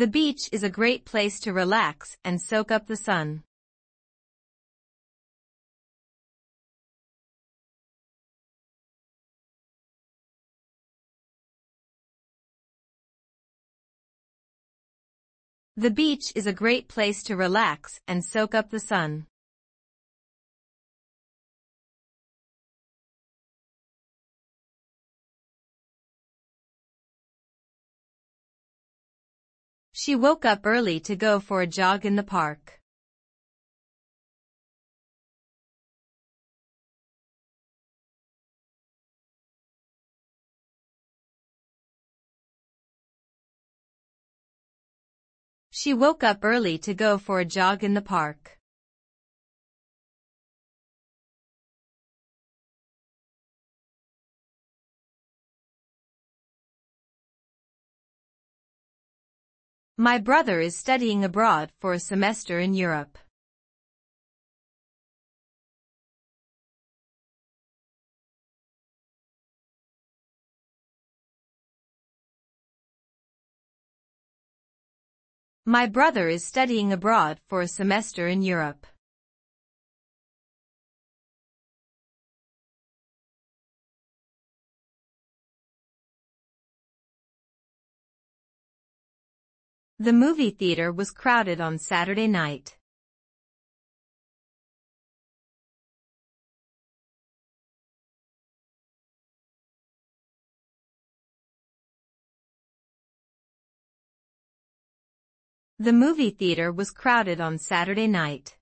The beach is a great place to relax and soak up the sun. The beach is a great place to relax and soak up the sun. She woke up early to go for a jog in the park. She woke up early to go for a jog in the park. My brother is studying abroad for a semester in Europe. My brother is studying abroad for a semester in Europe. The movie theater was crowded on Saturday night. The movie theater was crowded on Saturday night.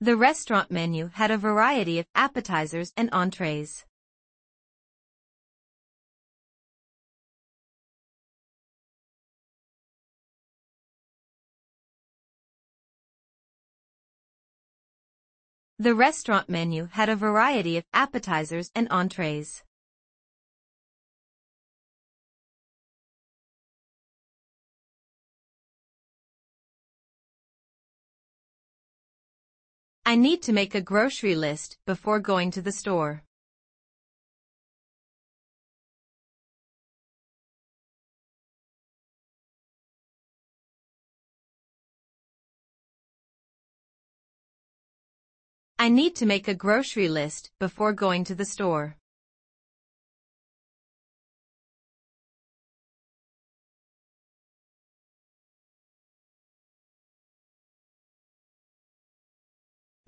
The restaurant menu had a variety of appetizers and entrees. The restaurant menu had a variety of appetizers and entrees. I need to make a grocery list before going to the store. I need to make a grocery list before going to the store.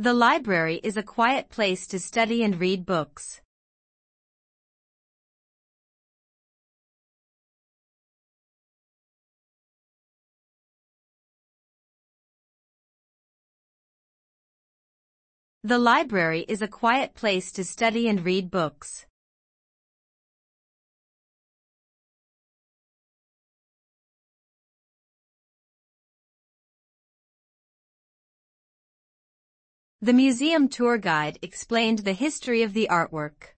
The library is a quiet place to study and read books. The library is a quiet place to study and read books. The museum tour guide explained the history of the artwork.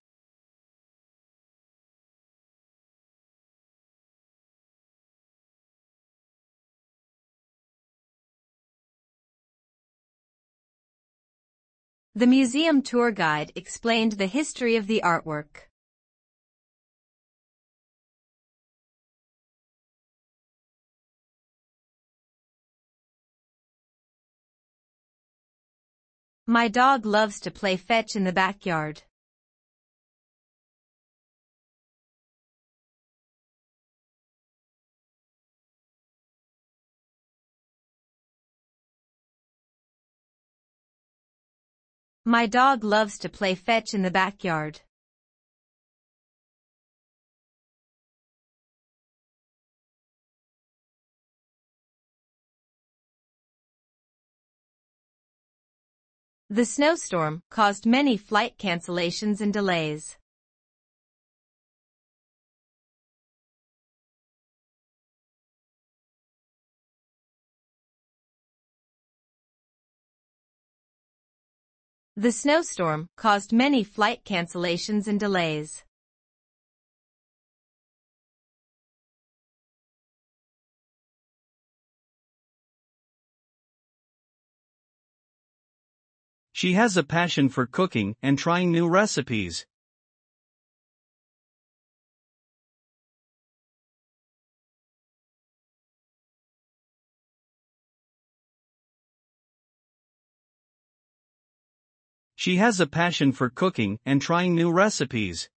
The museum tour guide explained the history of the artwork. My dog loves to play fetch in the backyard. My dog loves to play fetch in the backyard. The snowstorm caused many flight cancellations and delays. The snowstorm caused many flight cancellations and delays. She has a passion for cooking and trying new recipes. She has a passion for cooking and trying new recipes.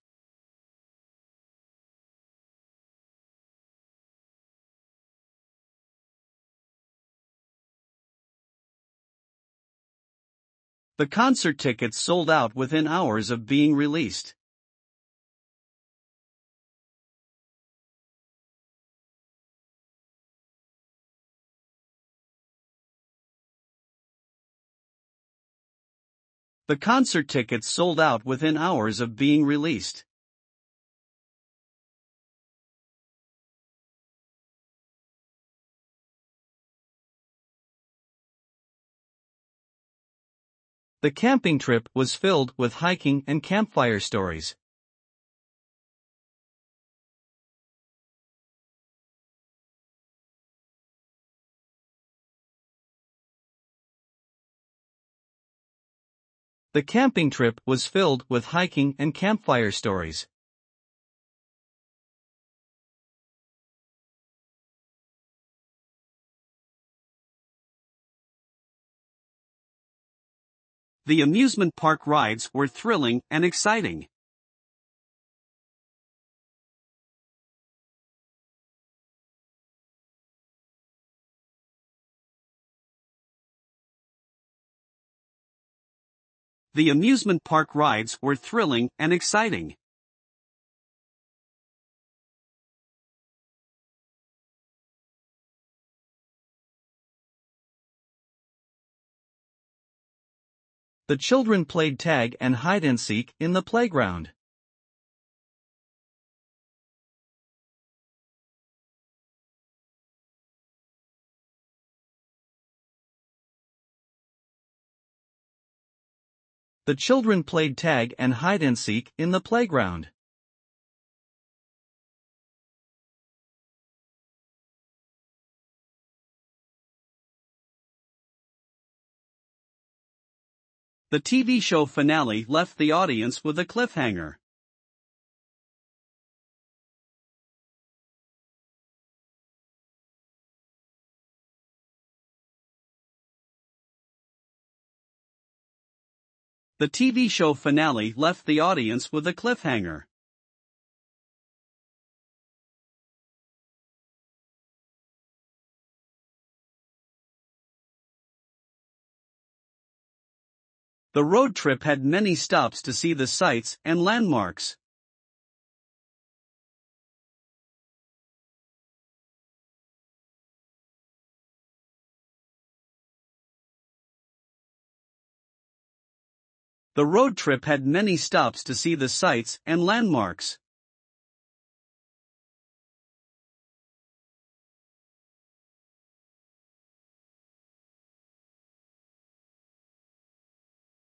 The concert tickets sold out within hours of being released. The concert tickets sold out within hours of being released. The camping trip was filled with hiking and campfire stories. The camping trip was filled with hiking and campfire stories. The amusement park rides were thrilling and exciting. The amusement park rides were thrilling and exciting. The children played tag and hide and seek in the playground. The children played tag and hide and seek in the playground. The TV show finale left the audience with a cliffhanger. The TV show finale left the audience with a cliffhanger. The road trip had many stops to see the sights and landmarks. The road trip had many stops to see the sights and landmarks.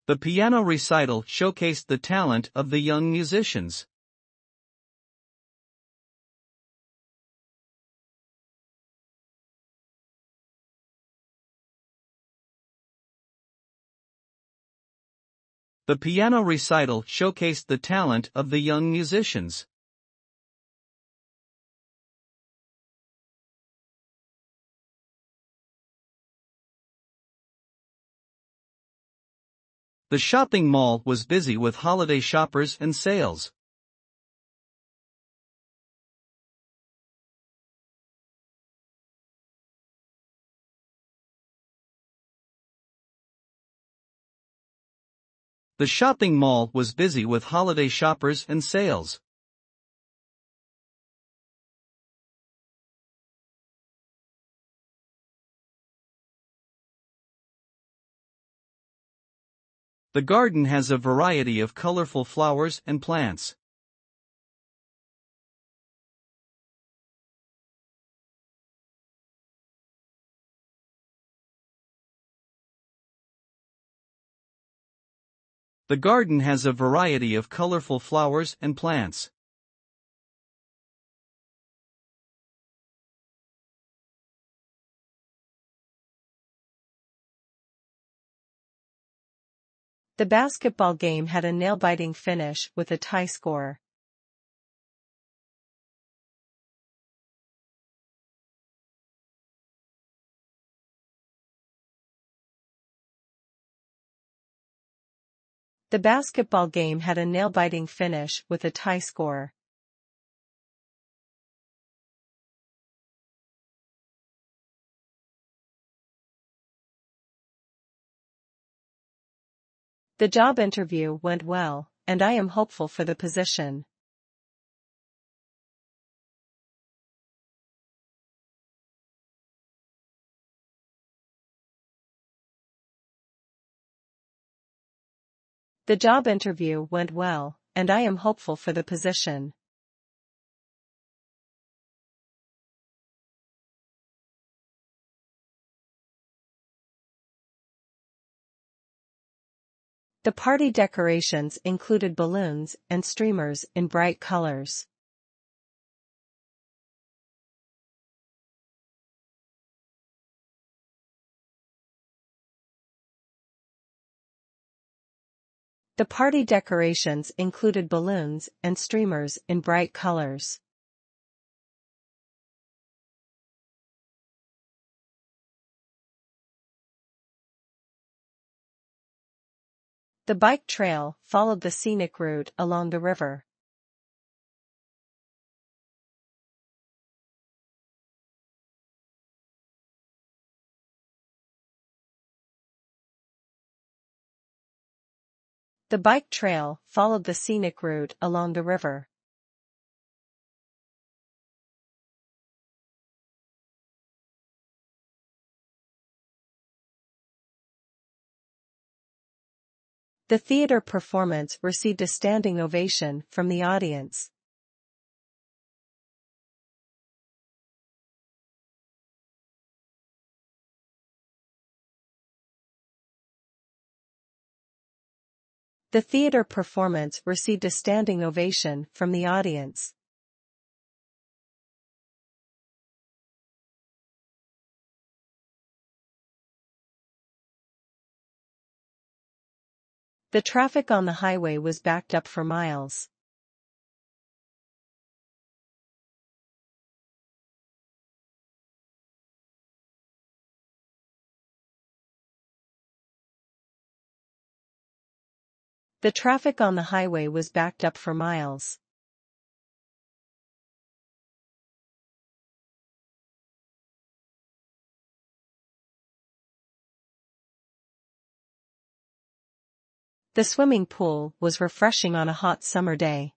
The piano recital showcased the talent of the young musicians. The piano recital showcased the talent of the young musicians. The shopping mall was busy with holiday shoppers and sales. The shopping mall was busy with holiday shoppers and sales. The garden has a variety of colorful flowers and plants. The garden has a variety of colorful flowers and plants. The basketball game had a nail-biting finish with a tie score. The basketball game had a nail-biting finish with a tie score. The job interview went well, and I am hopeful for the position. The job interview went well, and I am hopeful for the position. The party decorations included balloons and streamers in bright colors. The party decorations included balloons and streamers in bright colors. The bike trail followed the scenic route along the river. The bike trail followed the scenic route along the river. The theater performance received a standing ovation from the audience. The theater performance received a standing ovation from the audience. The traffic on the highway was backed up for miles. The traffic on the highway was backed up for miles. The swimming pool was refreshing on a hot summer day.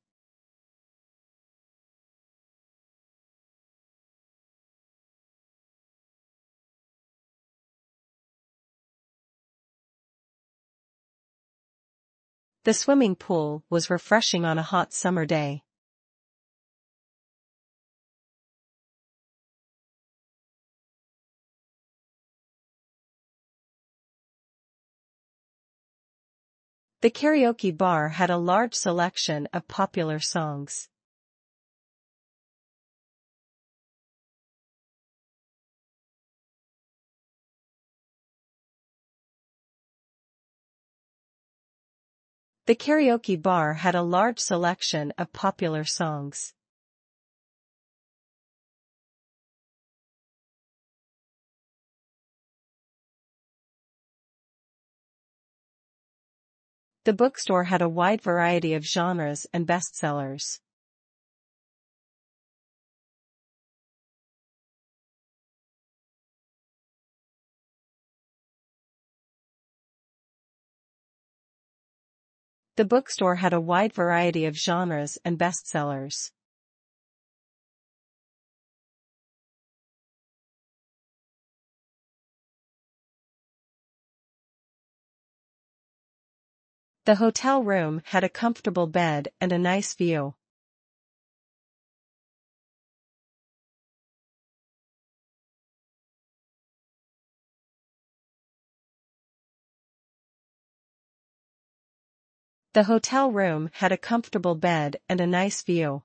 The swimming pool was refreshing on a hot summer day. The karaoke bar had a large selection of popular songs. The karaoke bar had a large selection of popular songs. The bookstore had a wide variety of genres and bestsellers. The bookstore had a wide variety of genres and bestsellers. The hotel room had a comfortable bed and a nice view. The hotel room had a comfortable bed and a nice view.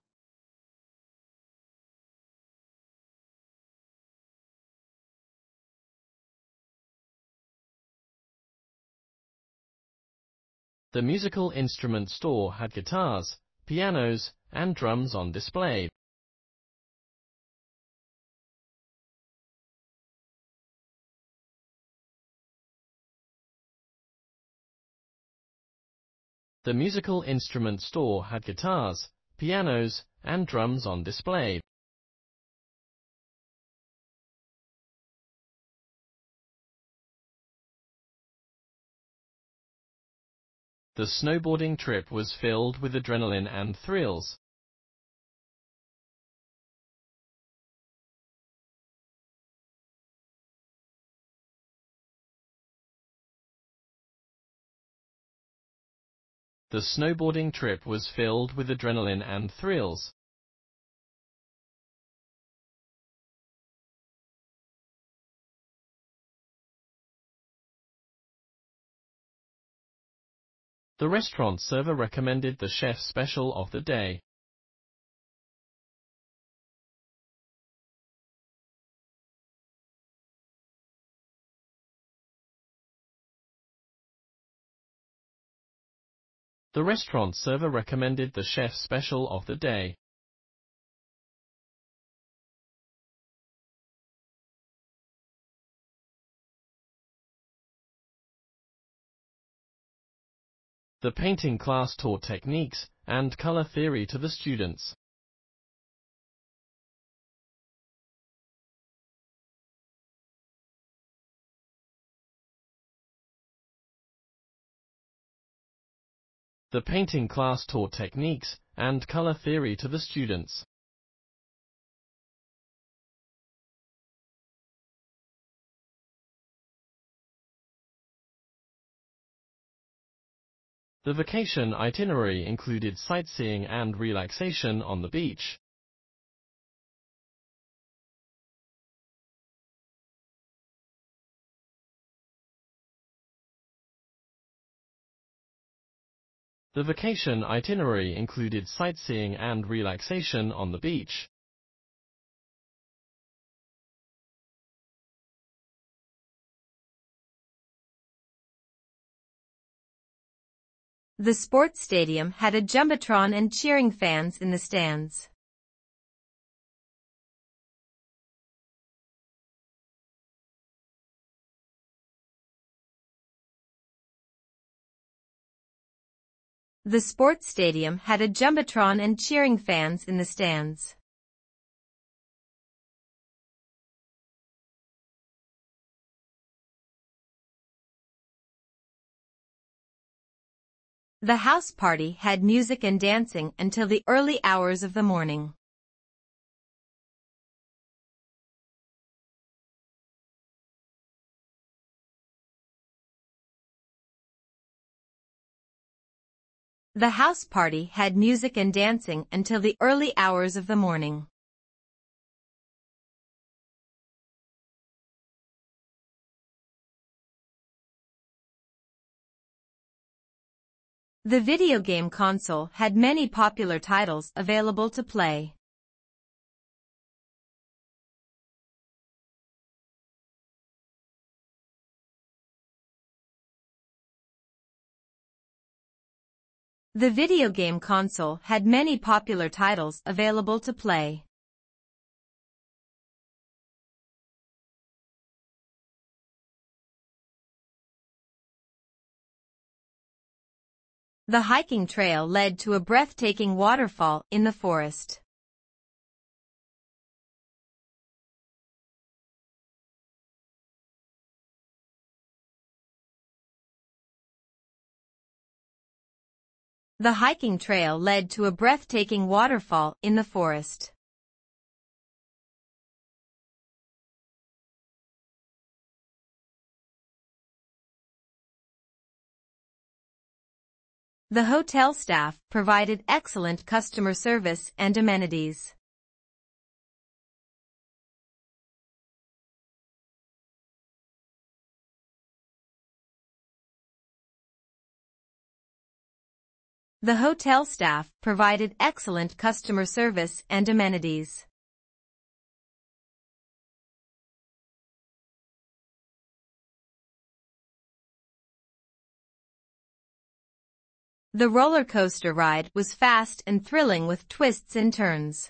The musical instrument store had guitars, pianos, and drums on display. The musical instrument store had guitars, pianos, and drums on display. The snowboarding trip was filled with adrenaline and thrills. The snowboarding trip was filled with adrenaline and thrills. The restaurant server recommended the chef's special of the day. The restaurant server recommended the chef's special of the day. The painting class taught techniques and color theory to the students. The painting class taught techniques and color theory to the students. The vacation itinerary included sightseeing and relaxation on the beach. The vacation itinerary included sightseeing and relaxation on the beach. The sports stadium had a jumbotron and cheering fans in the stands. The sports stadium had a jumbotron and cheering fans in the stands. The house party had music and dancing until the early hours of the morning. The house party had music and dancing until the early hours of the morning. The video game console had many popular titles available to play. The video game console had many popular titles available to play. The hiking trail led to a breathtaking waterfall in the forest. The hiking trail led to a breathtaking waterfall in the forest. The hotel staff provided excellent customer service and amenities. The hotel staff provided excellent customer service and amenities. The roller coaster ride was fast and thrilling with twists and turns.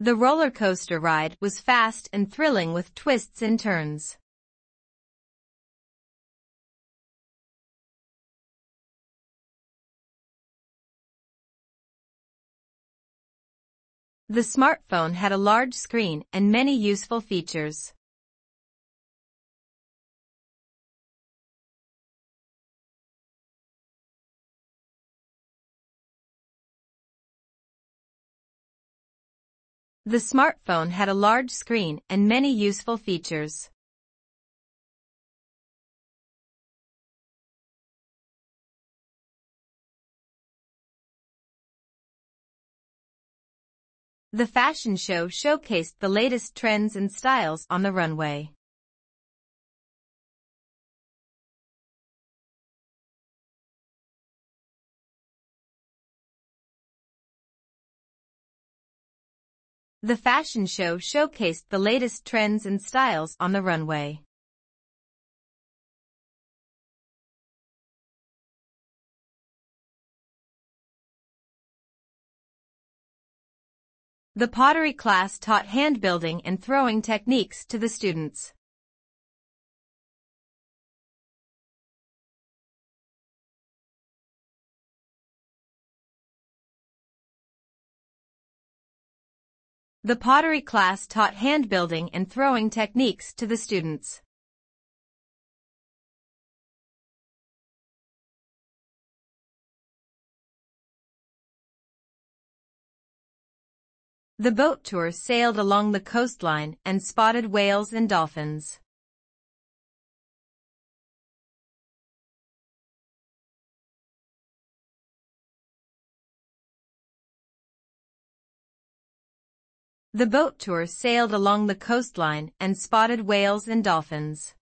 The roller coaster ride was fast and thrilling with twists and turns. The smartphone had a large screen and many useful features. The smartphone had a large screen and many useful features. The fashion show showcased the latest trends and styles on the runway. The fashion show showcased the latest trends and styles on the runway. The pottery class taught hand building and throwing techniques to the students. The pottery class taught hand building and throwing techniques to the students. The boat tour sailed along the coastline and spotted whales and dolphins. The boat tour sailed along the coastline and spotted whales and dolphins.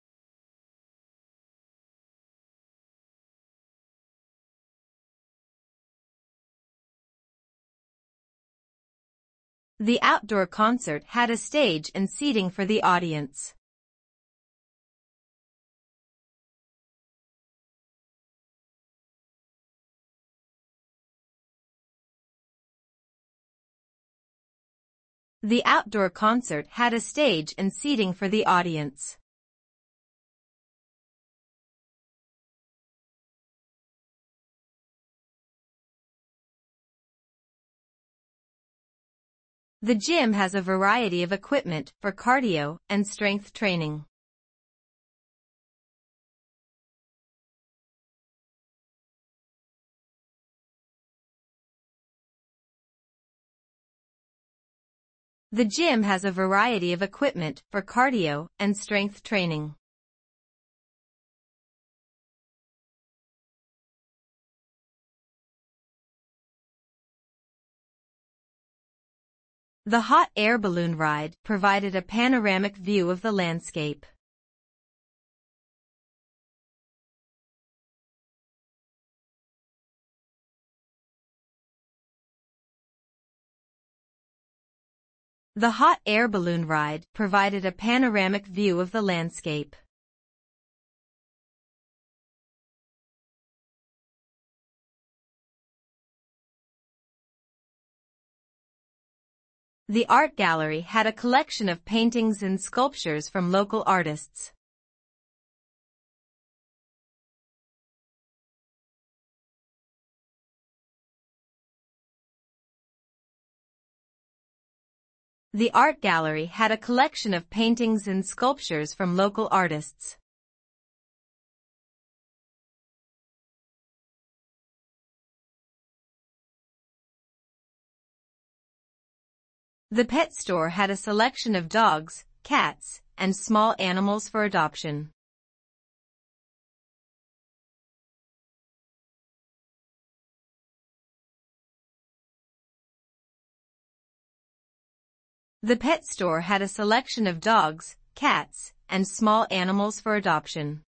The outdoor concert had a stage and seating for the audience. The outdoor concert had a stage and seating for the audience. The gym has a variety of equipment for cardio and strength training. The gym has a variety of equipment for cardio and strength training. The hot air balloon ride provided a panoramic view of the landscape. The hot air balloon ride provided a panoramic view of the landscape. The art gallery had a collection of paintings and sculptures from local artists. The art gallery had a collection of paintings and sculptures from local artists. The pet store had a selection of dogs, cats, and small animals for adoption. The pet store had a selection of dogs, cats, and small animals for adoption.